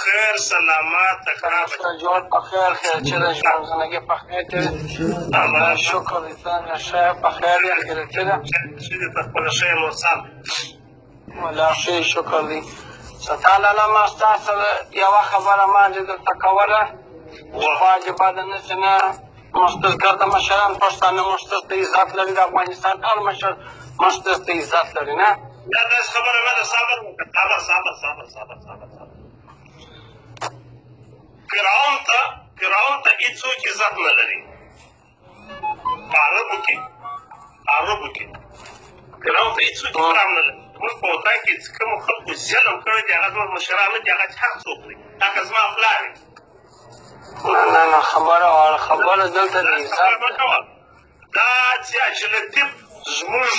خیر سلامات تکړه ژوند په خیر خیر چې د ژوند زندگی په خیر ته الله شکر دې څنګه ښه په خیر خیر چې ده چې دې خپل ښه موسم ولا ښه شکر دې ستاله لما ستاسو یوه خبره ما چې درته کوله واجبه ده نه چې نه مستذکر د مشران پښتانه مستذ ته عزت لري د افغانستان هر مشر مستذ ته عزت لري نه دا خبره نه ده صبر صبر صبر صبر صبر صبر څوک عزت نه لري عربو کې عربو کې کلاو ته هیڅوک حرام نه لري موږ په وطن کې چې کوم خلکو ظلم کړی دی هغه زموږ مشرانه دي هغه هر څوک دی هغه زما پلار دی نه نه خبره وه خبره دلته د انسان دا چې اجنتي زموږ